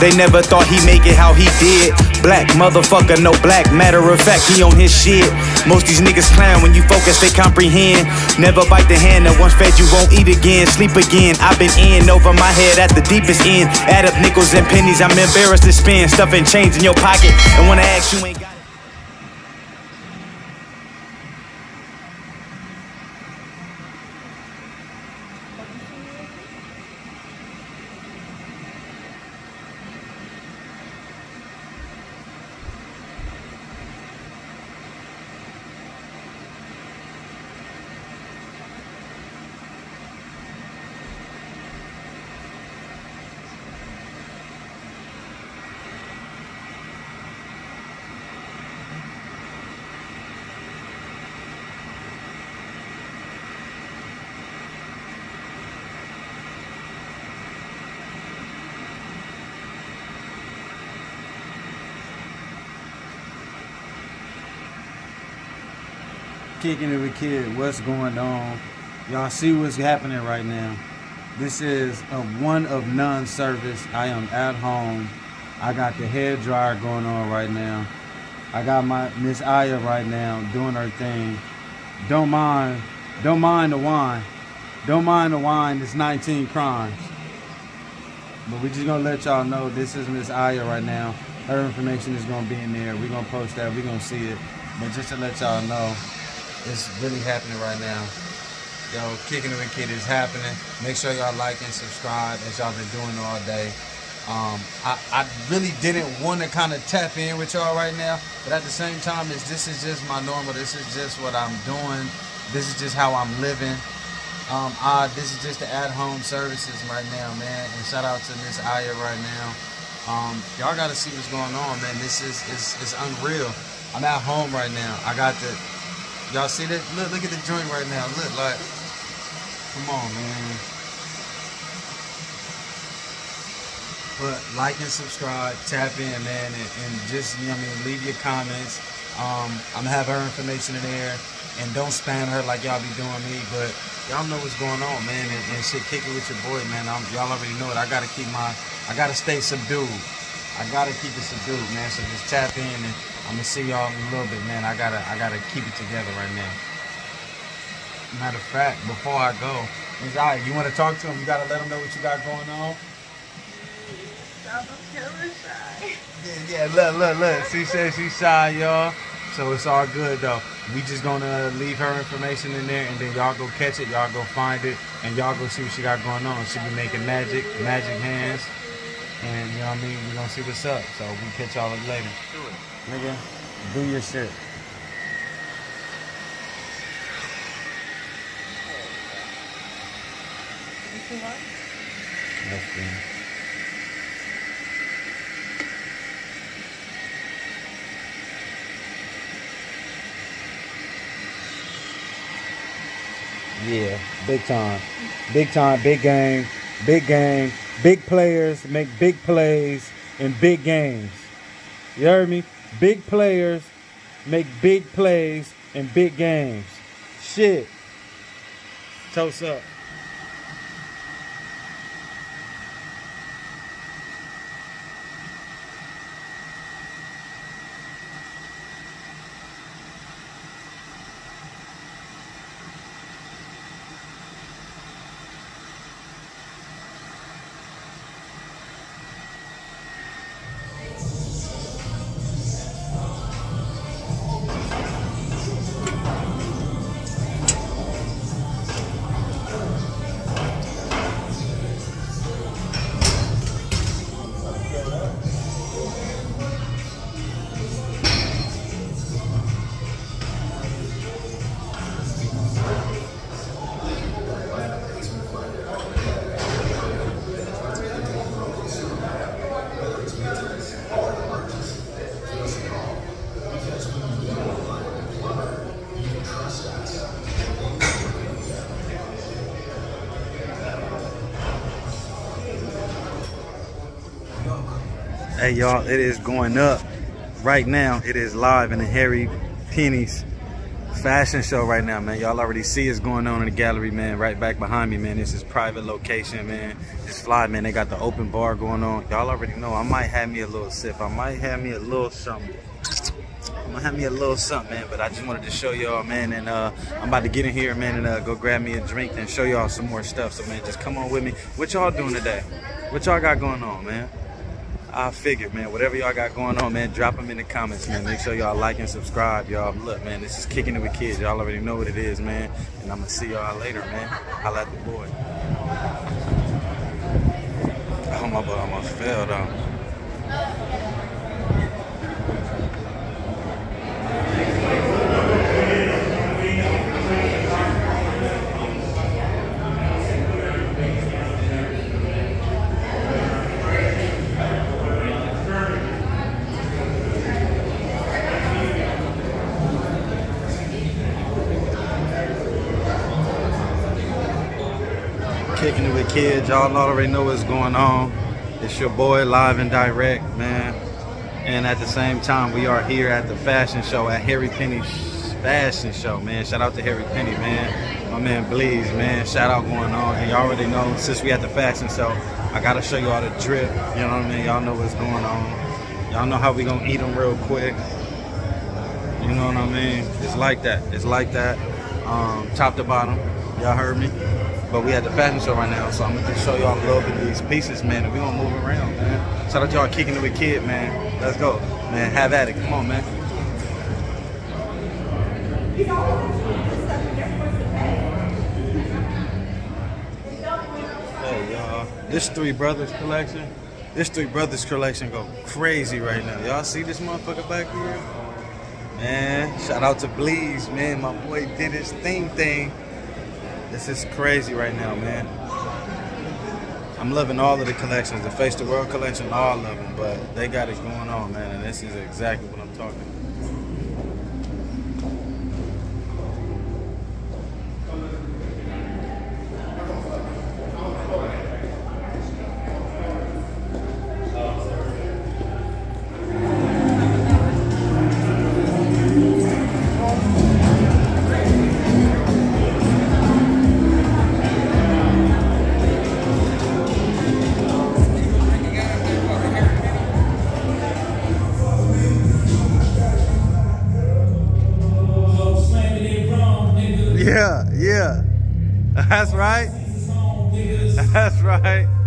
They never thought he'd make it how he did. Black motherfucker, no black. Matter of fact, he on his shit. Most these niggas clown when you focus, they comprehend. Never bite the hand that once fed you won't eat again. Sleep again. I've been in over my head at the deepest end. Add up nickels and pennies. I'm embarrassed to spend stuff and change in your pocket. And when I ask you ain't got it. Kicking it with kid. What's going on? Y'all see what's happening right now. This is a one of none service. I am at home. I got the hair dryer going on right now. I got my Miss Aya right now doing her thing. Don't mind, don't mind the wine. Don't mind the wine. It's 19 crimes. But we just gonna let y'all know this is Miss Aya right now. Her information is gonna be in there. We're gonna post that. We're gonna see it. But just to let y'all know, it's really happening right now. Yo, Kicking It Kid is happening. Make sure y'all like and subscribe as y'all been doing all day. Um, I, I really didn't want to kind of tap in with y'all right now, but at the same time, is this is just my normal. This is just what I'm doing. This is just how I'm living. Um, I, this is just the at-home services right now, man. And shout out to Miss Aya right now. Um, y'all got to see what's going on, man. This is it's, it's unreal. I'm at home right now. I got the Y'all see that? Look, look at the joint right now. Look, like, come on, man. But like and subscribe, tap in, man, and, and just, you know I mean, leave your comments. Um, I'm gonna have her information in there, and don't spam her like y'all be doing me. But y'all know what's going on, man, and, and shit, kick it with your boy, man. Y'all already know it. I gotta keep my, I gotta stay subdued. I gotta keep it subdued, man. So just tap in and I'm gonna see y'all in a little bit, man. I gotta I gotta keep it together right now. Matter of fact, before I go, Ms. I, you wanna talk to him? You gotta let him know what you got going on. Stop, shy. Yeah, yeah, look, look, look. She says she's shy, y'all. So it's all good though. We just gonna leave her information in there and then y'all go catch it, y'all go find it, and y'all go see what she got going on. She be making magic, magic hands. And you know what I mean? We're gonna see what's up. So we catch y'all later. Do it. Nigga, do your shit. That's good. Yeah, big time. Big time, big game, big game. Big players make big plays in big games. You heard me? Big players make big plays in big games. Shit. Toast up. Y'all, it is going up right now. It is live in the Harry Penny's fashion show right now, man. Y'all already see it's going on in the gallery, man. Right back behind me, man. This is private location, man. It's fly, man. They got the open bar going on. Y'all already know. I might have me a little sip. I might have me a little something. I'm gonna have me a little something, man. But I just wanted to show y'all, man. And uh, I'm about to get in here, man, and uh, go grab me a drink and show y'all some more stuff. So, man, just come on with me. What y'all doing today? What y'all got going on, man? I figured, man, whatever y'all got going on, man, drop them in the comments, man. Make sure y'all like and subscribe, y'all. Look, man, this is Kicking It With Kids. Y'all already know what it is, man. And I'm going to see y'all later, man. Holla at the boy. Oh, my boy almost fell, though. Kicking it with kids. Y'all already know what's going on. It's your boy live and direct, man. And at the same time, we are here at the fashion show at Harry Penny's fashion show, man. Shout out to Harry Penny, man. My man Bleeze, man. Shout out going on. And y'all already know, since we at the fashion show, I gotta show you all the drip. You know what I mean? Y'all know what's going on. Y'all know how we gonna eat them real quick. You know what I mean? It's like that. It's like that. Um, top to bottom. Y'all heard me? But we at the fashion show right now, so I'm gonna just show y'all a little bit of these pieces, man, and we gonna move around, man. Shout out to y'all kicking it with kid, man. Let's go. Man, have at it. Come on, man. Hey, y'all. This Three Brothers collection, this Three Brothers collection go crazy right now. Y'all see this motherfucker back here? Man, shout out to Bleeze, man. My boy did his thing thing. This is crazy right now, man. I'm loving all of the collections, the Face the World collection, all of them, but they got it going on, man, and this is exactly what I'm talking about. Right. That's right.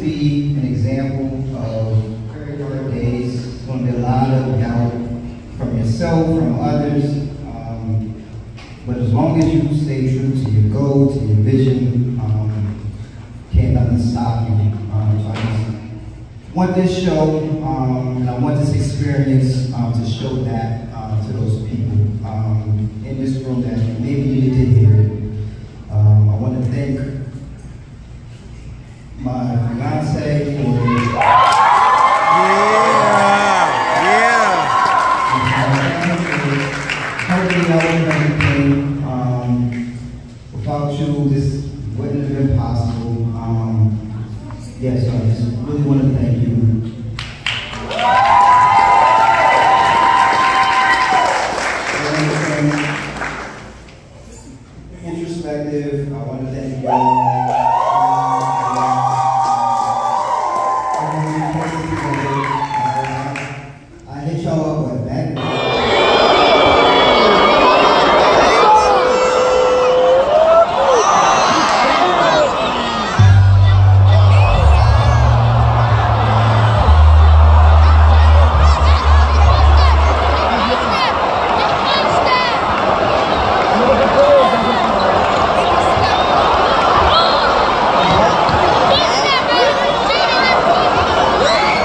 Be an example of dark days. It's going to be a lot of doubt from yourself, from others. Um, but as long as you stay true to your goal, to your vision, um, can't nothing stop you. Um, so I just want this show, um, and I want this experience um, to show that um, to those people in this room that maybe you did yes, I really want to thank you.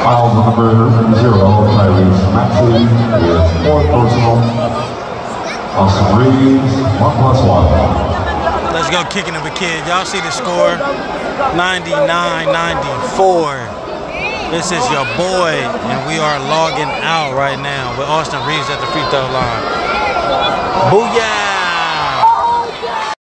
File number zero, Tyrese Maxey, with four personal. Austin Reaves, one plus one. Let's go kicking it with kid. Y'all see the score? 99-94. This is your boy, and we are logging out right now with Austin Reaves at the free throw line. Booyah!